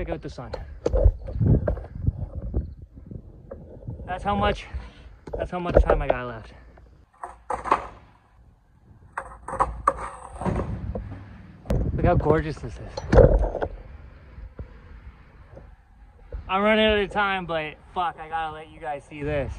check out the sun. That's how much, that's how much time I got left. Look how gorgeous this is. I'm running out of time, but fuck, I gotta let you guys see this.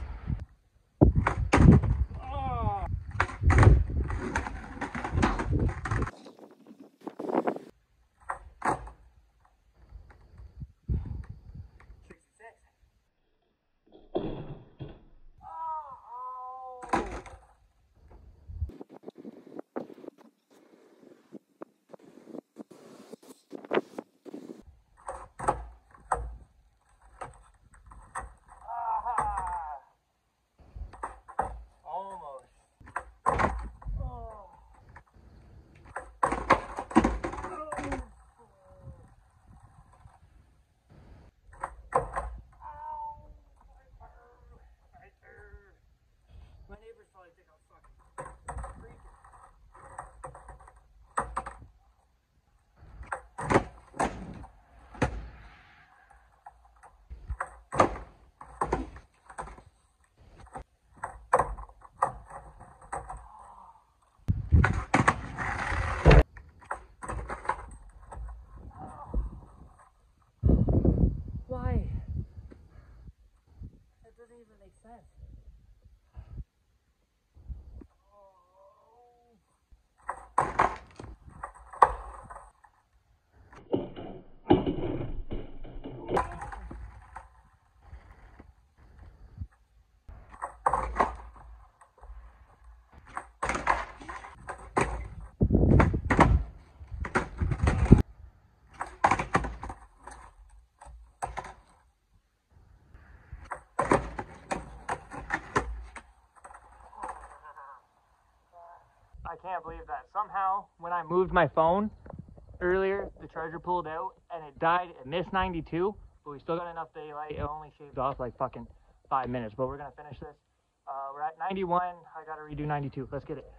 I can't believe that. Somehow, when I moved my phone earlier, the charger pulled out and it died. It missed 92, but we still got enough daylight. It only shaved off like fucking five minutes, but we're gonna finish this. Uh, we're at 91. I gotta redo 92. Let's get it.